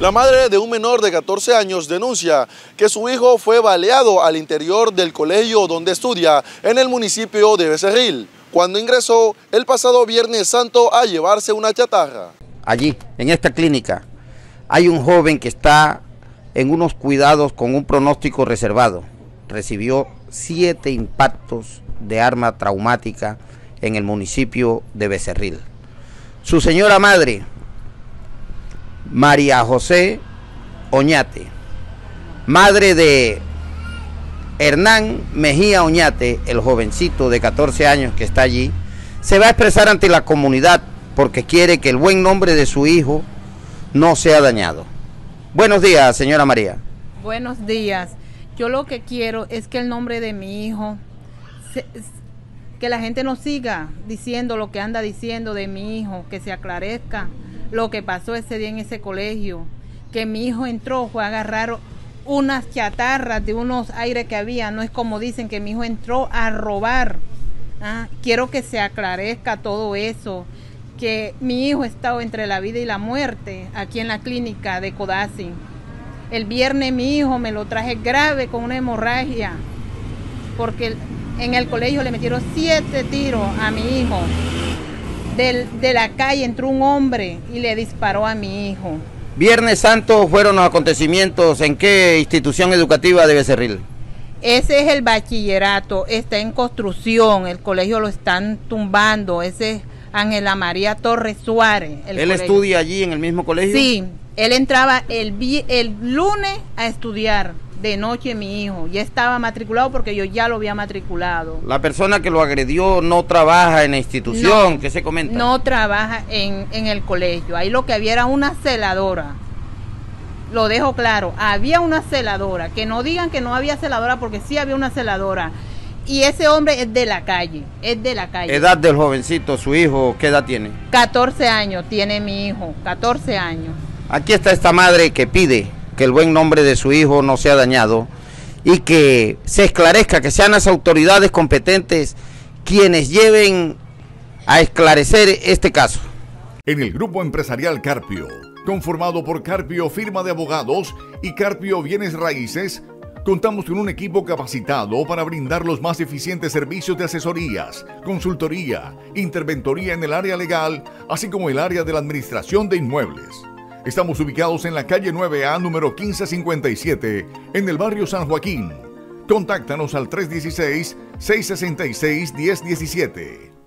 La madre de un menor de 14 años denuncia que su hijo fue baleado al interior del colegio donde estudia en el municipio de Becerril, cuando ingresó el pasado Viernes Santo a llevarse una chatarra. Allí, en esta clínica, hay un joven que está en unos cuidados con un pronóstico reservado. Recibió siete impactos de arma traumática en el municipio de Becerril. Su señora madre, María José Oñate, madre de Hernán Mejía Oñate, el jovencito de 14 años que está allí, se va a expresar ante la comunidad porque quiere que el buen nombre de su hijo no sea dañado. Buenos días, señora María. Buenos días. Yo lo que quiero es que el nombre de mi hijo, que la gente no siga diciendo lo que anda diciendo de mi hijo, que se aclarezca lo que pasó ese día en ese colegio, que mi hijo entró, fue a agarrar unas chatarras de unos aires que había, no es como dicen que mi hijo entró a robar. Ah, quiero que se aclarezca todo eso, que mi hijo ha estado entre la vida y la muerte aquí en la clínica de Codazzi. El viernes mi hijo me lo traje grave con una hemorragia, porque en el colegio le metieron siete tiros a mi hijo de la calle entró un hombre y le disparó a mi hijo. Viernes Santo fueron los acontecimientos. ¿En qué institución educativa de Becerril? Ese es el bachillerato, está en construcción, el colegio lo están tumbando, ese es Ángela María Torres Suárez. ¿Él estudia allí en el mismo colegio? Sí, él entraba el, el lunes a estudiar de noche mi hijo. Ya estaba matriculado porque yo ya lo había matriculado. La persona que lo agredió no trabaja en la institución, ¿qué se comenta? No trabaja en, en el colegio. Ahí lo que había era una celadora. Lo dejo claro, había una celadora. Que no digan que no había celadora porque sí había una celadora. Y ese hombre es de la calle, es de la calle. ¿Edad del jovencito, su hijo, qué edad tiene? 14 años tiene mi hijo, 14 años. Aquí está esta madre que pide que el buen nombre de su hijo no sea dañado y que se esclarezca, que sean las autoridades competentes quienes lleven a esclarecer este caso. En el grupo empresarial Carpio, conformado por Carpio Firma de Abogados y Carpio Bienes Raíces, contamos con un equipo capacitado para brindar los más eficientes servicios de asesorías, consultoría, interventoría en el área legal, así como el área de la administración de inmuebles. Estamos ubicados en la calle 9A número 1557, en el barrio San Joaquín. Contáctanos al 316-666-1017.